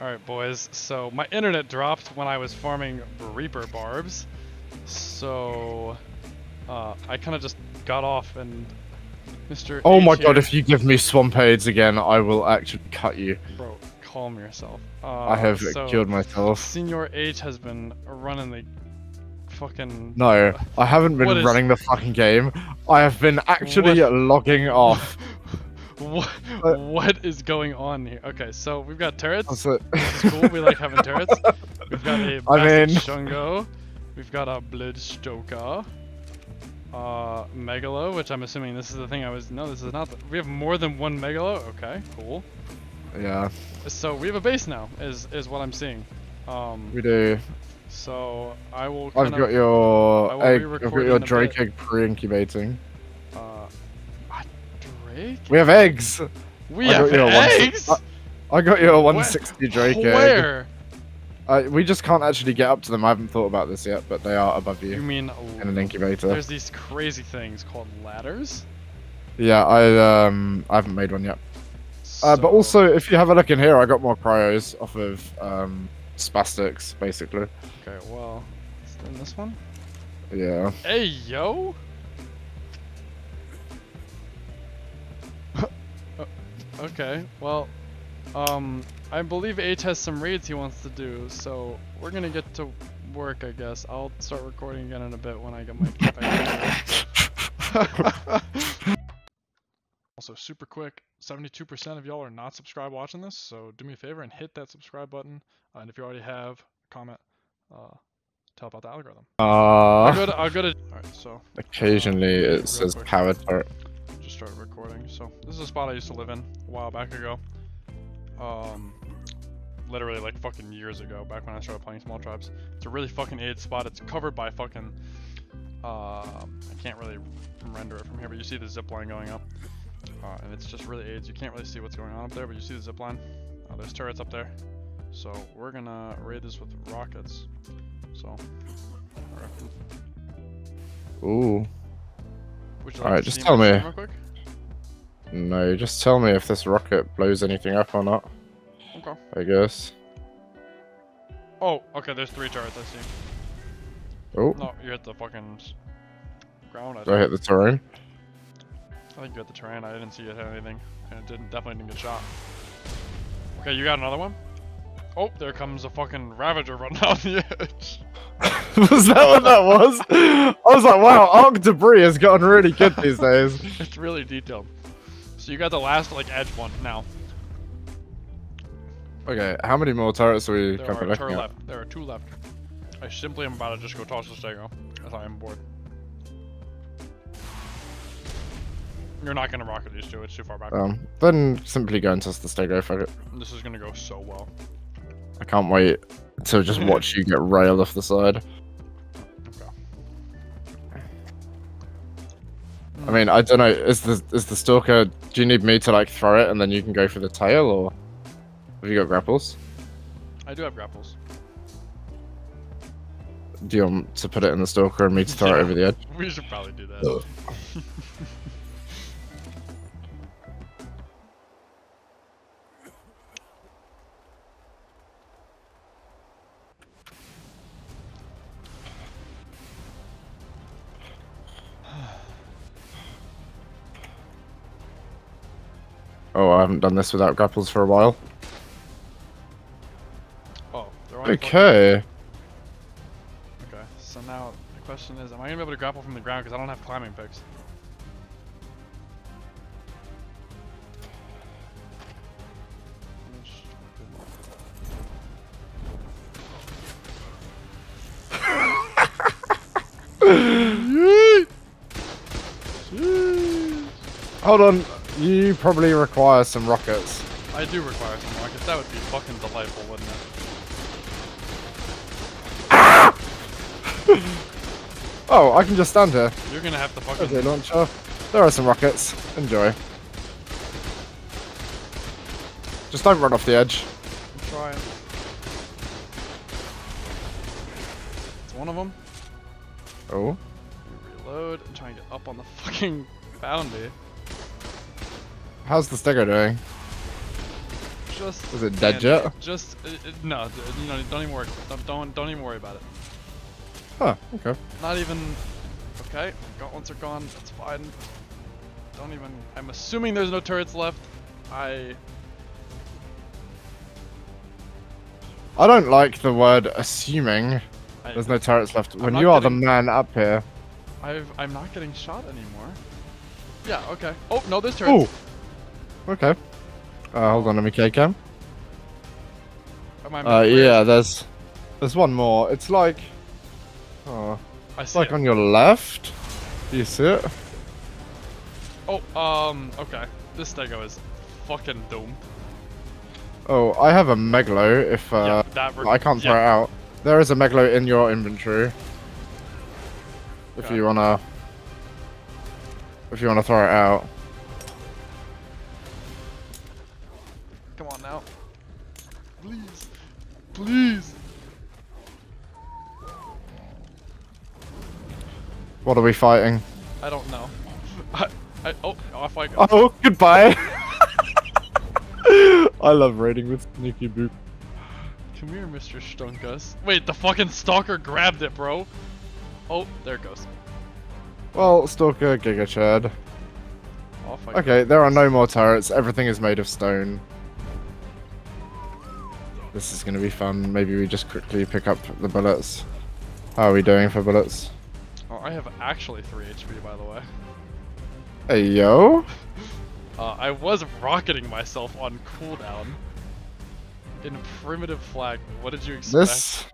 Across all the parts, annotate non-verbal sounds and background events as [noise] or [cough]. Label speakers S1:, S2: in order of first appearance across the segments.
S1: Alright, boys. So, my internet dropped when I was farming Reaper Barbs. So, uh, I kind of just got off and Mr.
S2: Oh
S1: H
S2: my god, if you give me swamp aids again, I will actually cut you.
S1: Bro, calm yourself. Uh,
S2: I have
S1: so,
S2: killed myself.
S1: Senior H has been running the fucking...
S2: No, I haven't
S1: What
S2: been
S1: is-
S2: running the fucking game. I have been actually logging off.
S1: What, what is going on here? Okay, so we've got turrets.
S2: That's it.
S1: This is cool. We like having turrets. [laughs] We've got a
S2: I mean-
S1: Shungo. We've got a Bloodstalker. Uh, Megalo, which I'm assuming this is the thing I was. No, this is not. The, we have more than one Megalo. Okay, cool.
S2: Yeah,
S1: So we have a base now. Is is what I'm seeing. Um,
S2: we do.
S1: so I will.
S2: I've got your egg, I've got your Drake egg pre-incubating.
S1: Uh,
S2: We have eggs.
S1: We
S2: I
S1: have
S2: got one six-
S1: eggs.
S2: I got you a 160 Drake egg.
S1: Where?
S2: Uh, we just can't actually get up to them. I haven't thought about this yet, but they are above
S1: You
S2: you
S1: mean
S2: in an incubator.
S1: there's these crazy things called ladders?
S2: Yeah, I um I haven't made one yet. Uh, but also, if you have a look in here, I got more cryos off of um spastics, basically.
S1: Okay, well, let's this one.
S2: Yeah.
S1: Hey, yo! Okay, well, um, I believe H has some raids he wants to do, so we're gonna get to work, I guess. I'll start recording again in a bit when I get my [laughs] kit back. [laughs] Also, super quick, 72% of y'all are not subscribed watching this, so do me a favor and hit that subscribe button. Uh, and if you already have, comment, uh, tell about the algorithm. I'll go
S2: Uh,
S1: to, I'll go to, alright, so
S2: occasionally
S1: Real
S2: it says
S1: quick.
S2: powered
S1: started recording. So this is a spot I used to live in a while back ago. Um, literally like fucking years ago, back when I started playing small tribes. It's a really fucking aid spot. It's covered by fucking. Um, I can't really render it from here, but you see the zip line going up, uh, and it's just really aids. You can't really see what's going on up there, but you see the zip line. Uh, there's turrets up there. So we're gonna raid this with rockets. So.
S2: Ooh.
S1: Like
S2: Alright, just
S1: see
S2: tell me.
S1: Stream Real quick?
S2: No, just tell me if this rocket blows anything up or not.
S1: Okay.
S2: I guess.
S1: Oh, okay. There's three turrets. I see.
S2: Oh,
S1: No, you hit the fucking ground. I,
S2: do I hit the terrain?
S1: I think you hit the terrain. I didn't see you hit anything, and it didn't definitely didn't get shot. Okay, you got another one. Oh, there comes a fucking Ravager [laughs] running down the edge. [laughs]
S2: was that what that was? I was like, wow, arc debris has gotten really good these days. [laughs]
S1: it's really detailed. So you got the last like edge one now.
S2: Okay, how many more turrets are we
S1: There are two
S2: looking at?
S1: left. There are two left. I simply am about to just go toss the stego. As I am bored. You're not gonna rocket these two. It's too far back.
S2: Um, then simply go and test the stego, fuck it.
S1: This is gonna go so well.
S2: I can't wait to just [laughs] watch you get railed off the side. I mean, I don't know. Is the is the stalker? Do you need me to like throw it and then you can go for the tail, or have you got grapples?
S1: I do have grapples.
S2: Do you want to put it in the stalker and me to throw
S1: Yeah.
S2: it over the edge? [laughs]
S1: We should probably do that. [laughs]
S2: Oh, I haven't done this without grapples for a while.
S1: Oh, they're only fucking-
S2: Okay.
S1: Okay. So now the question is, am I gonna be able to grapple from the ground because I don't have climbing picks? [laughs]
S2: Hold on. You probably require some rockets.
S1: I do require some rockets. That would be fucking delightful, wouldn't it? [laughs]
S2: Oh, I can just stand here.
S1: You're gonna have to fucking.
S2: Okay, launcher. There are some rockets. Enjoy. Just don't run off the edge.
S1: I'm trying. It's one of them.
S2: Oh.
S1: Reload and try and get up on the fucking bounty.
S2: How's the sticker doing?
S1: Just.
S2: Is it dead yet?
S1: Just uh, uh, no, d- you know, don't even worry. Don't, don't don't even worry about it.
S2: Huh, okay.
S1: Not even. Okay, gauntlets are gone. That's fine. Don't even. I'm assuming there's no turrets left. I.
S2: I don't like the word assuming
S1: I
S2: there's no turrets left. When
S1: not
S2: you are the man up here.
S1: I've, I'm not getting shot anymore. Yeah. Okay. Oh no, there's
S2: Ooh. Okay. Uh, hold on, let me K cam. Uh, yeah, there's there's one more. It's like, oh,
S1: I
S2: it's
S1: see
S2: like
S1: it.
S2: on your left. Do you see it?
S1: Oh, um, okay. This Stego is fucking doomed.
S2: Oh, I have a Megalo. If uh,
S1: yeah,
S2: I can't throw
S1: yeah.
S2: it out. There is a Megalo in your inventory. If
S1: Okay.
S2: you wanna, if you wanna throw it out.
S1: Please.
S2: What are we fighting?
S1: I don't know. [laughs] I, I, oh, off I go.
S2: Oh, goodbye. [laughs] I love raiding with Sneaky Boop.
S1: Come here, Mr. Stunkus. Wait, the fucking stalker grabbed it, bro. Oh, there it goes.
S2: Well, Stalker, Giga Chad.
S1: Off I go.
S2: Okay, there are no more turrets. Everything is made of stone. This is gonna be fun. Maybe we just quickly pick up the bullets. How are we doing for bullets?
S1: Oh, I have actually 3 HP, by the way.
S2: Hey, yo. [laughs]
S1: Uh, I was rocketing myself on cooldown. In primitive flag. What did you expect?
S2: This,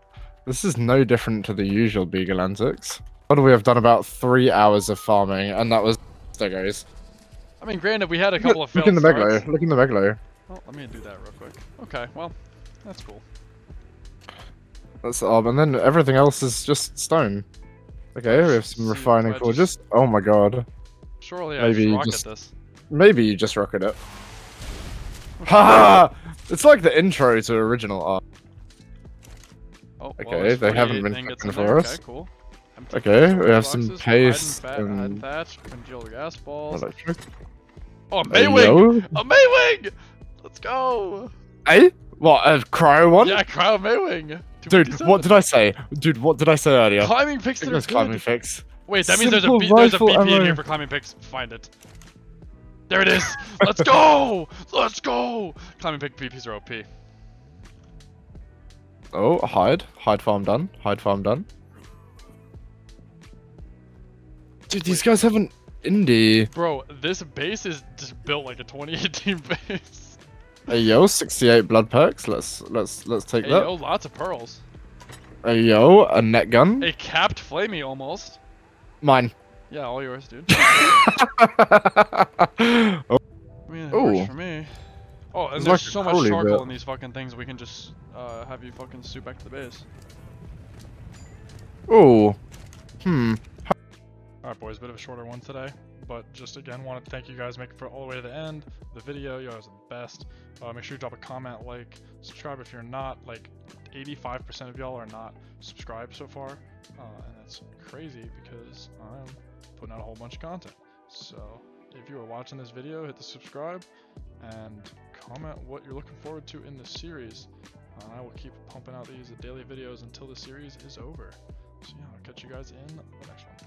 S2: this is no different to the usual Beagle antics. What do we have done about three hours of farming, and that was Stegos.
S1: I mean, granted, we had a couple
S2: Look,
S1: of
S2: look in the. Megalo. Look in the Megalo.
S1: Well, let me do that real quick. Okay, well, that's cool.
S2: That's odd, and then everything else is just stone. Okay, we have some
S1: See,
S2: refining core.
S1: just-
S2: Just oh my god.
S1: Surely I
S2: Maybe
S1: just
S2: just-
S1: this.
S2: Maybe you just rocket it. [laughs] Ha! It's like the intro to original art.
S1: Oh,
S2: Okay, they haven't been cooking
S1: in
S2: for us.
S1: Okay, cool.
S2: Okay, we have some paste
S1: and,
S2: and-
S1: thatch, congealed gas balls.
S2: Electric.
S1: Oh, a
S2: Maewing!
S1: A Maewing! Let's go!
S2: Hey? What, a cryo one?
S1: Yeah, Cryo Maewing!
S2: Dude, what did I say? Dude, what did I say earlier?
S1: Climbing picks
S2: I
S1: that
S2: think
S1: are
S2: climbing
S1: good.
S2: fix.
S1: Wait, that means there's a,
S2: Simple
S1: there's a
S2: rifle
S1: BP in here for climbing picks. Find it. There it is! Let's go! [laughs] Let's go! Climbing pick BPs are OP.
S2: Oh, hide. Hide farm done. Hide farm done. Dude, these guys have an indie.
S1: Bro, this base is just built like a 2018 [laughs] base.
S2: Hey yo, 68 blood perks. Let's let's let's take
S1: Hey,
S2: that.
S1: yo, lots of pearls.
S2: Hey yo, a net gun.
S1: A capped flamey almost.
S2: Mine.
S1: Yeah, all yours, dude. [laughs]
S2: oh,
S1: I mean,
S2: Ooh.
S1: for me. Oh, and
S2: It's
S1: there's
S2: like
S1: so much charcoal
S2: bit.
S1: in these fucking things, we can just uh, have you fucking suit back to the base.
S2: oh. Hmm.
S1: Alright boys, a bit of a shorter one today, but just again wanted to thank you guys making it for all the way to the end the video, you guys are the best. Uh, make sure you drop a comment, like, subscribe if you're not, like 85% of y'all are not subscribed so far, uh, and that's crazy because I'm putting out a whole bunch of content. So if you are watching this video, hit the subscribe and comment what you're looking forward to in the series. Uh, I will keep pumping out these daily videos until the series is over. So yeah, I'll catch you guys in the next one.